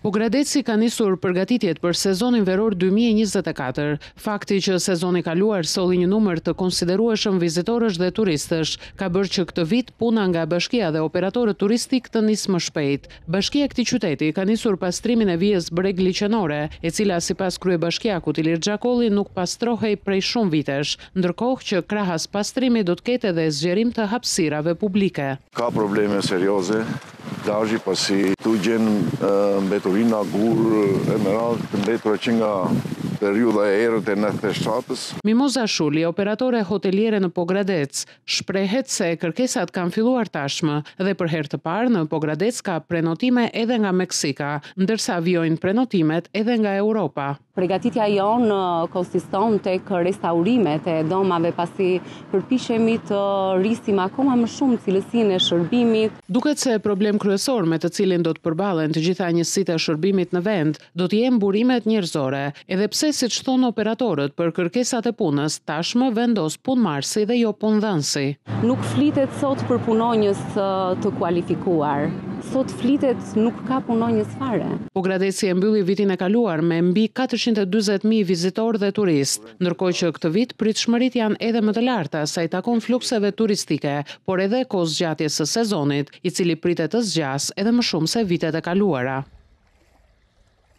Pogradeci ka nisur përgatitjet për sezonin veror dy mijë e njëzet e katër. Fakti që sezoni i kaluar solli një numër të konsiderueshëm vizitorësh dhe turistësh, ka bërë që këtë vit puna nga bashkia dhe operatorët turistikë të nisë më shpejt. Bashkia e këtij qyteti ka nisur pastrimin e vijës bregliqenore, e cila sipas kryebashkiakut Ilir Xhakolli nuk pastrohej prej shumë vitesh, ndërkohë që krahas pastrimit do të ketë edhe zgjerim të hapësirave publike. Ka probleme serioze plazhi pasi këtu gjen mbeturina, gurë e me radhë të mbetura që nga periudha e errët e nëntëdhjetë e shtatës. Mimoza Shuli, operatore hoteliere në Pogradec, shprehet se kërkesat kanë filluar tashmë dhe për herë të parë në Pogradec ka prenotime edhe nga Meksika, ndërsa vijojnë prenotimet edhe nga Europa. Pregatitja jonë konsiston tek restaurimet e dhomave pasi përpiqemi të rrisim akoma më shumë cilësinë e shërbimit. Duket se problem kryesor me të cilin do të përballen të gjitha njësitë e shërbimit në vend do të jenë burimet njerëzore, edhe pse siç thonë operatorët për kërkesat e punës tashmë vendos punëmarrësi dhe jo punëdhënësi. Nuk flitet sot për punonjës të kualifikuar. Sot flitet nuk ka punonjës fare. Pogradeci e mbylli vitin e kaluar me mbi katërqind e dyzet mijë vizitorë dhe turistë, ndërkohë që këtë vit pritshmëritë janë edhe më të larta sa i takon flukseve turistike, por edhe kohëzgjatjes së sezonit, i cili pritet të zgjasë edhe më shumë se vitet e kaluara.